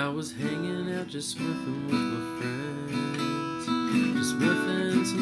I was hanging out just whiffing with my friends, just whiffing